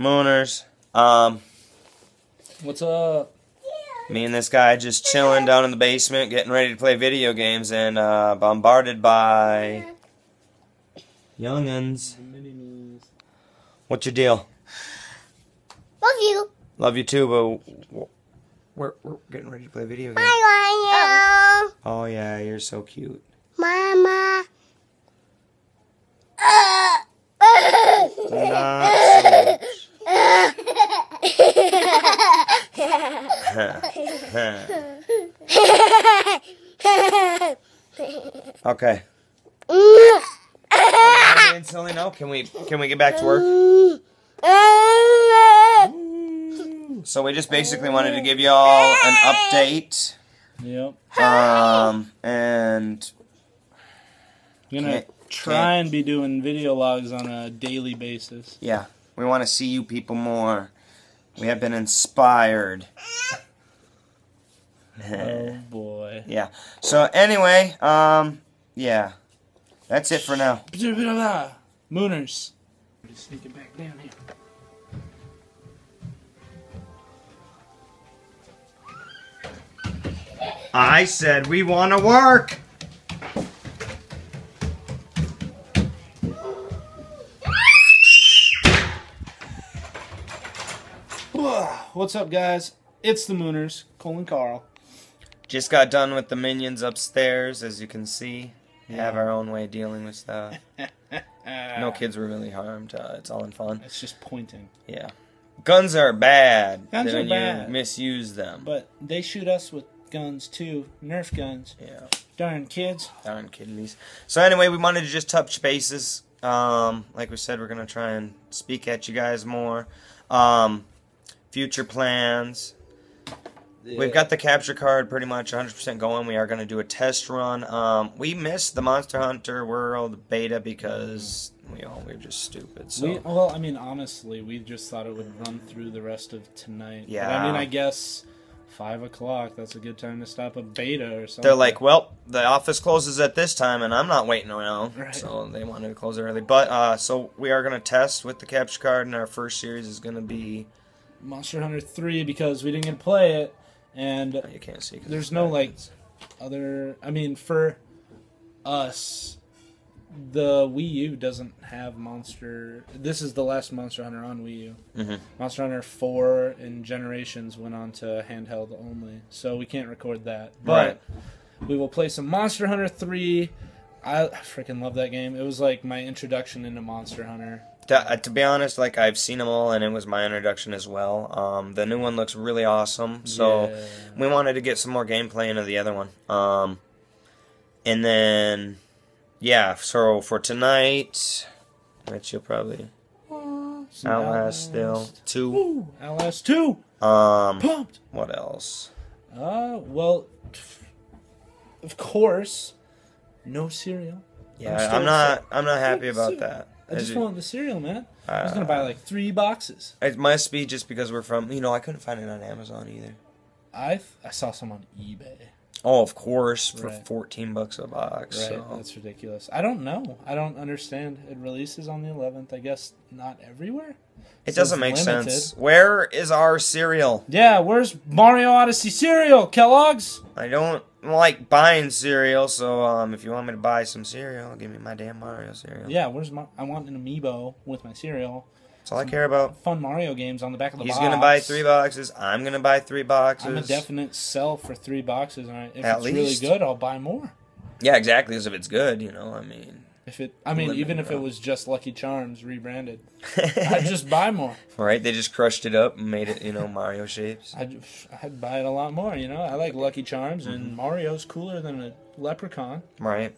Mooners. Um, What's up? me and this guy just chilling down in the basement, getting ready to play video games, and uh, bombarded by youngins. What's your deal? Love you. Love you too, but we're, we're getting ready to play video games. Bye, Lion. Oh yeah, you're so cute. Mama. Not so. Okay. Are we silly now? Can we can we get back to work? So we just basically wanted to give y'all an update. Yep. Um and I'm gonna Can't- try and be doing video logs on a daily basis. yeah, we want to see you people more. We have been inspired. Oh boy. Yeah. So anyway, um, yeah, that's it for now. Mooners. Sneak it back down here. I said we want to work. What's up, guys? It's the Mooners, Colin Carl. Just got done with the minions upstairs, as you can see. We have our own way of dealing with stuff. No kids were really harmed. Uh, it's all in fun. It's just pointing. Yeah. Guns are bad. Guns are bad. You misuse them. But they shoot us with guns too. Nerf guns. yeah. Darn kids. Darn kidneys. So anyway, we wanted to just touch bases. Um, like we said, we're gonna try and speak at you guys more. Um, future plans. We've got the capture card pretty much 100% going. We are going to do a test run. Um, we missed the Monster Hunter World beta because we all we are just stupid. So We, well, I mean, honestly, we just thought it would run through the rest of tonight. But, I mean, I guess five o'clock. That's a good time to stop a beta or something. they're like, well, the office closes at this time, and I'm not waiting around. Right. So they wanted to close early. But uh, so we are going to test with the capture card, and our first series is going to be. Monster Hunter Three because we didn't get to play it, and You can't see. There's no, like, other. I mean, for us, the Wii U doesn't have Monster. This is the last Monster Hunter on Wii U. Mhm. Monster Hunter Four and Generations went on to handheld only, so we can't record that. But we will play some Monster Hunter Three. I freaking love that game. It was like my introduction into Monster Hunter. To, uh, to be honest, like I've seen them all, and it was my introduction as well. Um, the new one looks really awesome, so Yeah. we wanted to get some more gameplay into the other one. Um, and then, yeah, so for tonight, which you'll probably Some Outlast still two. Woo! Outlast Two. Um, Pumped. what else? Uh, well, of course, no cereal. Yeah, still I'm not. I'm not happy about Cereal. that. I just want the cereal, man. I was uh, gonna buy like three boxes. It must be just because we're from. You know, I couldn't find it on Amazon either. I I saw some on eBay. Oh, of course, for Right. 14 bucks a box. Right, So. that's ridiculous. I don't know. I don't understand. It releases on the 11th. I guess not everywhere. It doesn't make limited. sense. Where is our cereal? Yeah, where's Mario Odyssey cereal? Kellogg's. I don't like buying cereal, so um, if you want me to buy some cereal, give me my damn Mario cereal. Yeah, where's my? I want an amiibo with my cereal. That's all I care about. Fun Mario games on the back of the box. He's box. gonna buy three boxes. I'm gonna buy three boxes. I'm a definite sell for three boxes, and if At it's least. really good, I'll buy more. Yeah, exactly. As if it's good, you know. I mean, If it, I mean, Lemon, even if it was just Lucky Charms rebranded, I'd just buy more. right? They just crushed it up and made it, you know, Mario shapes. I'd, I'd buy it a lot more. You know, I like Lucky Charms, Mm-hmm. and Mario's cooler than a leprechaun. Right.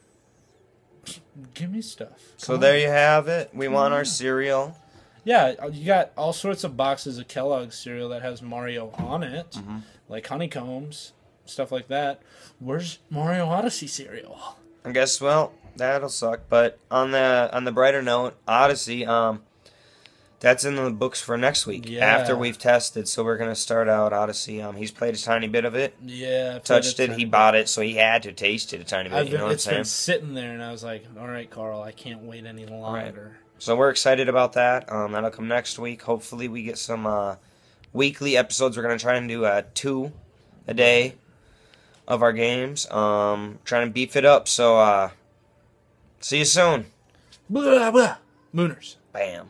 Give me stuff. So Come there on. you have it. We want our cereal. Yeah, uh, you got all sorts of boxes of Kellogg's cereal that has Mario on it, Mm-hmm. like honeycombs, stuff like that. Where's Mario Odyssey cereal? I guess well, that'll suck. But on the on the brighter note, Odyssey, um, that's in the books for next week Yeah. after we've tested. So we're gonna start out Odyssey. Um, he's played a tiny bit of it, Yeah, touched it. He ton- bought it, so he had to taste it a tiny bit. I've you been, know what I'm it's been sitting there, and I was like, "All right, Carl, I can't wait any longer." So we're excited about that. Um, that'll come next week. Hopefully, we get some uh, weekly episodes. We're gonna try and do uh, two a day of our games. Um, trying to beef it up. So uh, see you soon. Blah, blah. Mooners. Bam.